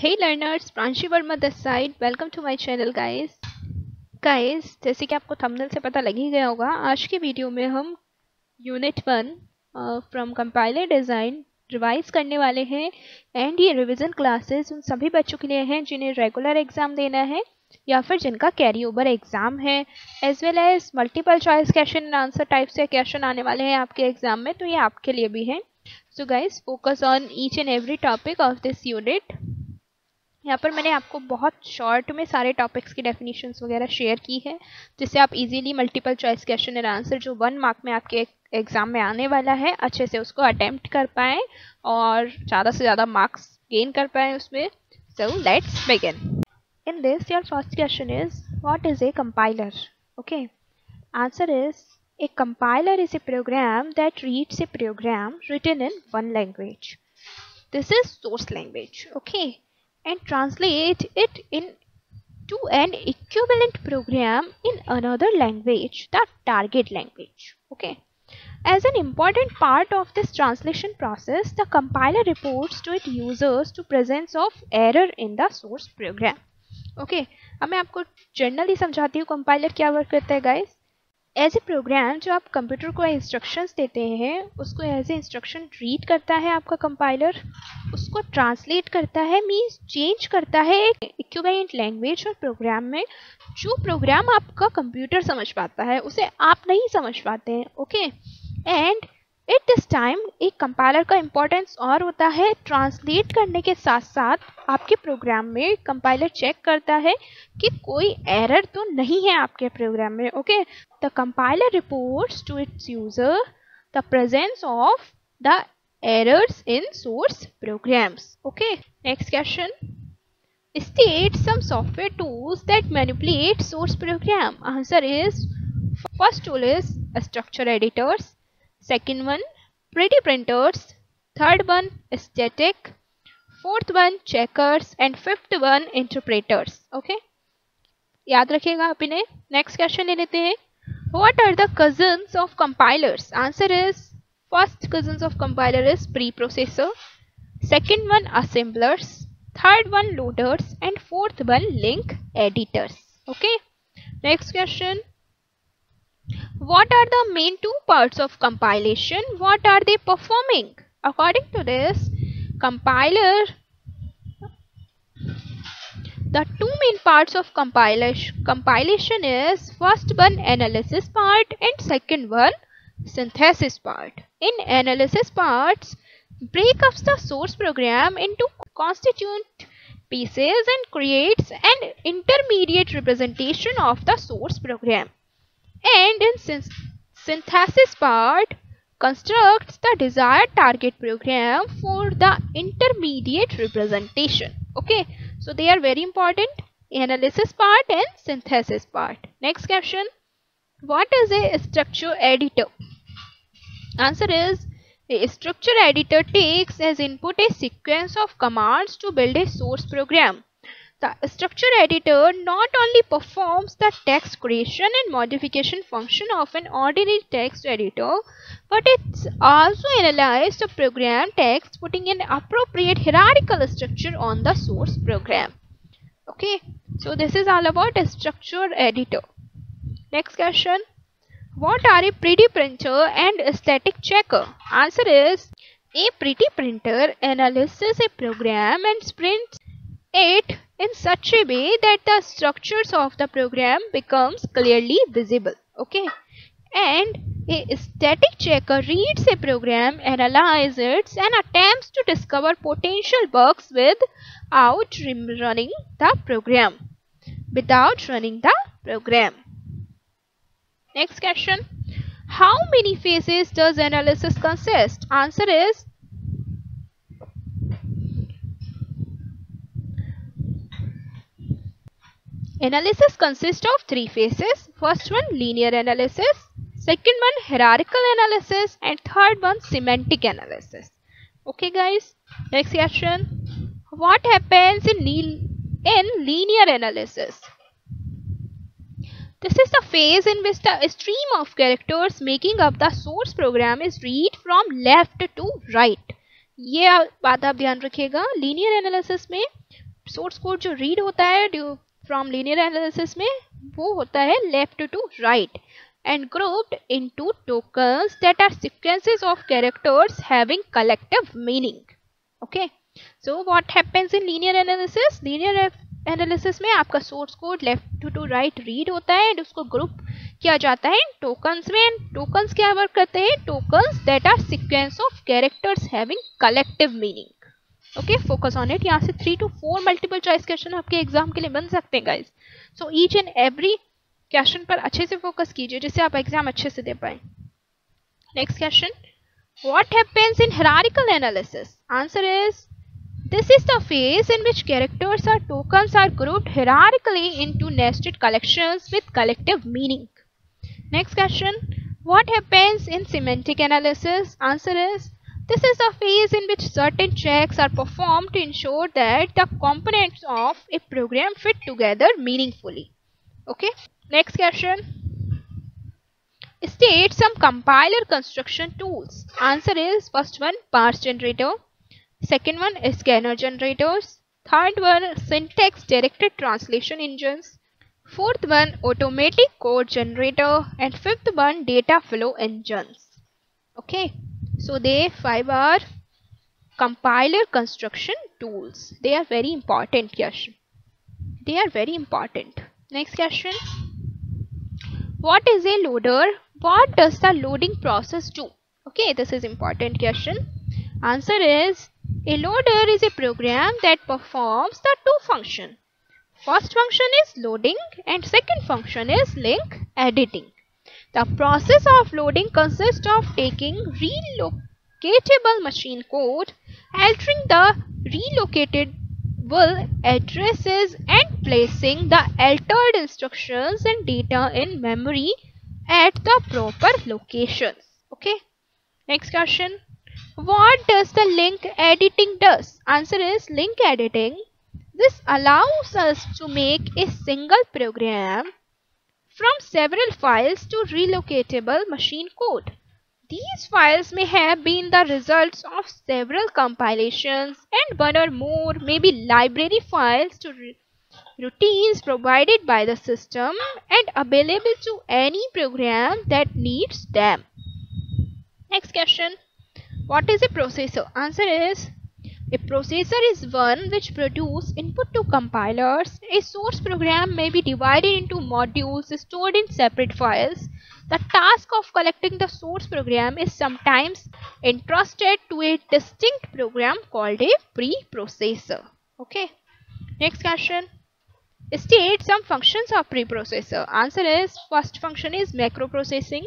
Hey learners, Pranshi Verma this side. Welcome to my channel guys. Guys, जैसे कि आपको thumbnail से पता लग ही गया होगा आज के वीडियो में हम unit one from compiler design revise करने वाले हैं एंड ये रिवीजन क्लासेस उन सभी बच्चों के लिए हैं जिन्हें रेगुलर एग्ज़ाम देना है या फिर जिनका कैरी ओवर एग्ज़ाम है as well as multiple choice question and answer type से क्वेश्चन आने वाले हैं आपके एग्ज़ाम में तो ये आपके लिए भी हैं so guys focus on each and every topic of this unit यहाँ पर मैंने आपको बहुत शॉर्ट में सारे टॉपिक्स की डेफिनेशंस वगैरह शेयर की है जिससे आप easily multiple choice question and answer जो वन मार्क में आपके एग्ज़ाम में आने वाला है अच्छे से उसको अटेम्प्ट कर पाएँ और ज़्यादा से ज़्यादा मार्क्स गेन कर पाएँ उसमें। So let's begin in this your first question is what is a compiler okay answer is A compiler is a program that reads a program written in one language. This is source language, okay, and translate it in to an equivalent program in another language, the target language, okay. As an important part of this translation process, the compiler reports to its users to presence of error in the source program. Okay, अब मैं आपको generally समझाती हूँ compiler क्या work करता है guys as a programme जो आप कंप्यूटर को इंस्ट्रक्शंस देते हैं, उसको एज ए इंस्ट्रक्शन रीड करता है आपका कंपाइलर उसको ट्रांसलेट करता है मीन्स चेंज करता है एक इक्विवेलेंट लैंग्वेज और प्रोग्राम में, जो प्रोग्राम आपका कंप्यूटर समझ पाता है, उसे आप नहीं समझ पाते हैं okay and at this time एक कंपाइलर का इम्पोर्टेंस और होता है ट्रांसलेट करने के साथ साथ आपके प्रोग्राम में कंपाइलर चेक करता है कि कोई एरर तो नहीं है आपके प्रोग्राम में okay the compiler reports to its user the presence of the errors in source programs okay next question state some software tools that manipulate source program answer is first tool is structure editors second one pretty printers, third one static, fourth one checkers and fifth one interpreters. Okay. याद रखिएगा आप इन्हें next question ले लेते हैं what are the cousins of compilers answer is first cousins of compiler is preprocessor second one assemblers third one loaders and fourth one link editors okay next question what are the main two parts of compilation? What are they performing? According to this compiler the two main parts of compilation compilation is first one analysis part and second one synthesis part. In analysis parts break up the source program into constituent pieces and creates an intermediate representation of the source program and in synthesis part constructs the desired target program for the intermediate representation. Okay so they are very important. Analysis part and synthesis part. Next question. What is a structure editor? Answer is a structure editor takes as input a sequence of commands to build a source program the structure editor not only performs the text creation and modification function of an ordinary text editor, but it also analyzes the program text putting an appropriate hierarchical structure on the source program. Okay, so this is all about a structure editor. Next question. What are a pretty printer and static checker? Answer is a pretty printer analyzes a program and prints it in such a way that the structures of the program becomes clearly visible okay? And a static checker reads a program analyzes it and attempts to discover potential bugs without running the program. Without running the program. Next question. How many phases does analysis consist? Answer is Analysis consists of three phases. First one linear analysis, second one hierarchical analysis and third one semantic analysis. Okay guys, next question. What happens in, in linear analysis? This is the phase in which the stream of characters making up the source program is read from left to right. ये बात आप ध्यान रखिएगा linear analysis में source code जो read होता है from linear analysis में, वो होता है left to right and grouped into tokens that are sequences of characters having collective meaning okay so what happens in linear analysis linear analysis में आपका source code left to right read होता है and उसको group किया जाता है tokens में. Tokens क्या वर्क करते हैं? Tokens that are sequence of characters having collective meaning okay focus on it यहाँ से three two four multiple choice question आपके एग्ज़ाम के लिए बन सकते हैं guys so each and every question पर अच्छे से फोकस कीजिए जिससे आप एग्ज़ाम अच्छे से दे पाए next question what happens in hierarchical analysis answer is this is the phase in which characters or tokens are grouped hierarchically into nested collections with collective meaning next question what happens in semantic analysis answer is This is a phase in which certain checks are performed to ensure that the components of a program fit together meaningfully. Okay. Next question. State some compiler construction tools. Answer is first one parser generator. Second one scanner generators. Third one syntax directed translation engines. Fourth one automatic code generator. And fifth one data flow engines. Okay. So they five are compiler construction tools. They are very important question. They are very important. Next question. What is a loader? What does the loading process do? Okay, this is important question. Answer is a loader is a program that performs the two function. First function is loading and second function is link editing. The process of loading consists of taking relocatable machine code, altering the relocatable addresses and placing the altered instructions and data in memory at the proper locations. Okay. Next question. What does the link editing does? Answer is link editing. This allows us to make a single program from several files to relocatable machine code. These files may have been the results of several compilations and one or more may be library files to routines provided by the system and available to any program that needs them. Next question. What is a processor? Answer is a processor is one which produces input to compilers. A source program may be divided into modules stored in separate files. The task of collecting the source program is sometimes entrusted to a distinct program called a preprocessor. Okay. Next question. State some functions of preprocessor. Answer is first function is macro processing.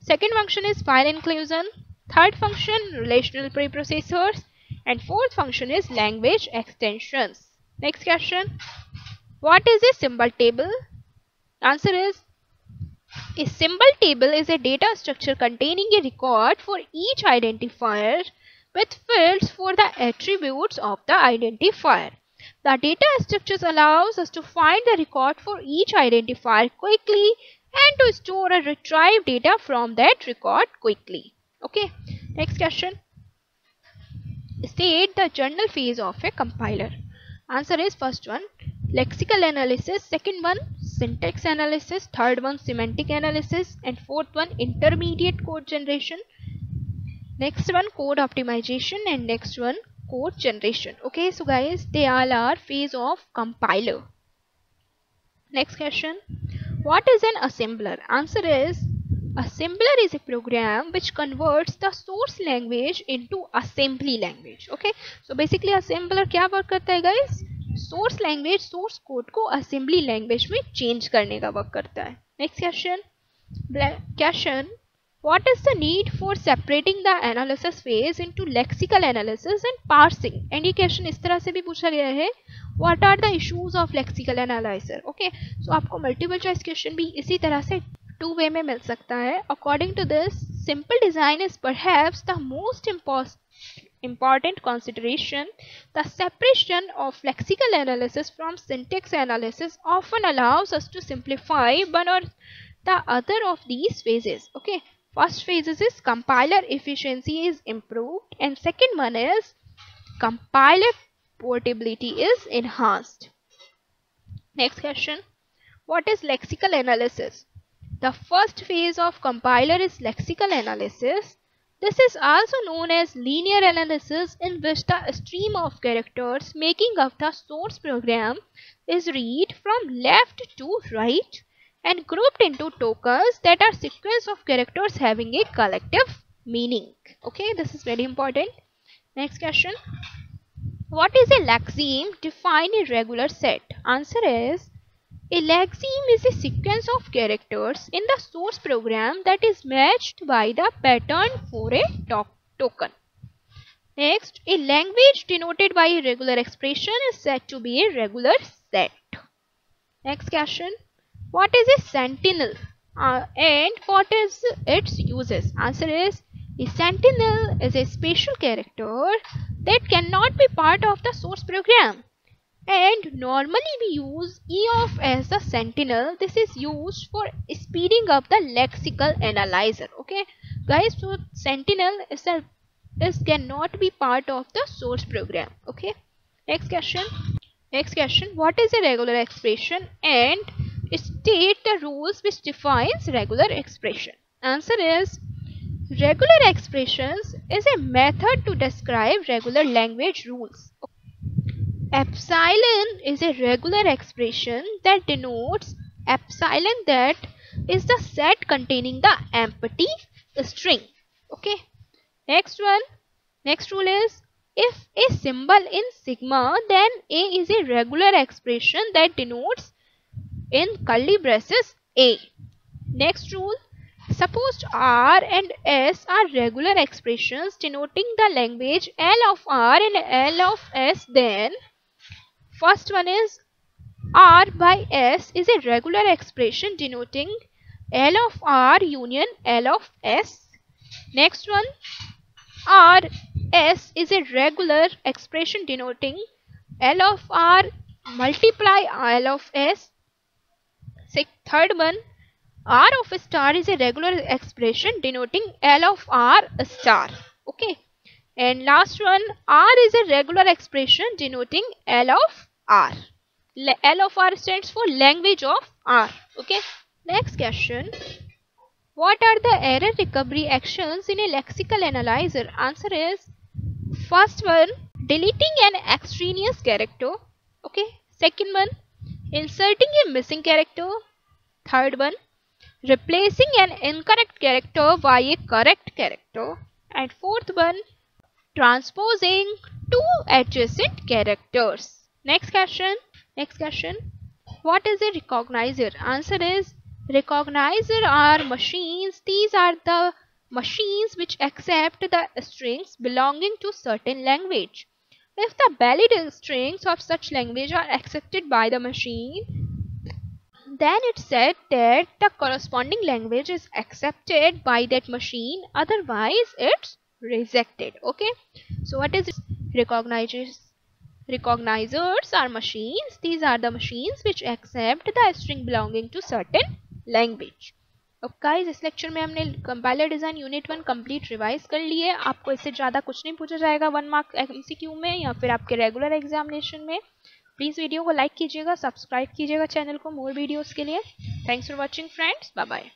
Second function is file inclusion. Third function rational preprocessors and fourth function is language extensions. Next question. What is a symbol table? Answer is a symbol table is a data structure containing a record for each identifier with fields for the attributes of the identifier. The data structures allows us to find the record for each identifier quickly and to store or retrieve data from that record quickly. Okay, next question. State the journal phase of a compiler. Answer is first one lexical analysis, second one syntax analysis, third one semantic analysis and fourth one intermediate code generation. Next one code optimization and next one code generation. Okay, so guys they all are phase of compiler. Next question. What is an assembler? Answer is Assembler is a program which converts the source language into assembly language. Okay. So basically assembler क्या work करता है guys? Source language, source code को assembly language में change करने का work करता है. Next question. Question. What is the need for separating the analysis phase into lexical analysis and parsing? And ये question इस तरह से भी पूछा गया है. What are the issues of lexical analyzer? Okay. So आपको multiple choice question भी इसी तरह से टू वे में मिल सकता है according to this simple design is perhaps the most important consideration the separation of lexical analysis from syntax analysis often allows us to simplify one or the other of these phases okay first phase is compiler efficiency is improved and second one is compiler portability is enhanced. Next question. What is lexical analysis? The first phase of compiler is lexical analysis. This is also known as linear analysis in which the stream of characters making up the source program is read from left to right and grouped into tokens that are sequence of characters having a collective meaning. Okay, this is very important. Next question. What is a lexeme? Define a regular set. Answer is a lexeme is a sequence of characters in the source program that is matched by the pattern for a token. Next, a language denoted by a regular expression is said to be a regular set. Next question. What is a sentinel uh, and what is its uses? Answer is a sentinel is a special character that cannot be part of the source program and normally we use E of as the sentinel. This is used for speeding up the lexical analyzer. Okay guys so sentinel is a this cannot be part of the source program. Okay next question next question what is a regular expression and state the rules which defines regular expression. Answer is regular expressions is a method to describe regular language rules. Epsilon is a regular expression that denotes epsilon that is the set containing the empty string. Okay. Next one. Next rule is if a symbol in sigma then a is a regular expression that denotes in curly braces A. Next rule, suppose R and S are regular expressions denoting the language L of R and L of S then first one is R by S is a regular expression denoting L of R union L of S. Next one R S is a regular expression denoting L of R multiply L of S third one, R of a star is a regular expression denoting L of R star. Okay. And last one, R is a regular expression denoting L of R. L of R stands for language of R. Okay. Next question. What are the error recovery actions in a lexical analyzer? Answer is first one, deleting an extraneous character. Okay. Second one, inserting a missing character. Third one, replacing an incorrect character by a correct character. And fourth one, transposing two adjacent characters. Next question. Next question. What is a recognizer? Answer is recognizer are machines. These are the machines which accept the strings belonging to certain language. If the valid strings of such language are accepted by the machine, then it said that the corresponding language is accepted by that machine otherwise it's rejected, okay? So, what is recognizers recognizers are machines. These are the machines which accept the string belonging to certain language. Guys इस lecture में हमने compiler design unit one complete revise कर लिए आपको इससे ज़्यादा कुछ नहीं पूछा जाएगा वन मार्क एमसीक्यू में या फिर आपके रेगुलर एग्जामिनेशन में। प्लीज़ वीडियो को लाइक कीजिएगा सब्सक्राइब कीजिएगा चैनल को मोर वीडियोस के लिए। Thanks for watching friends bye bye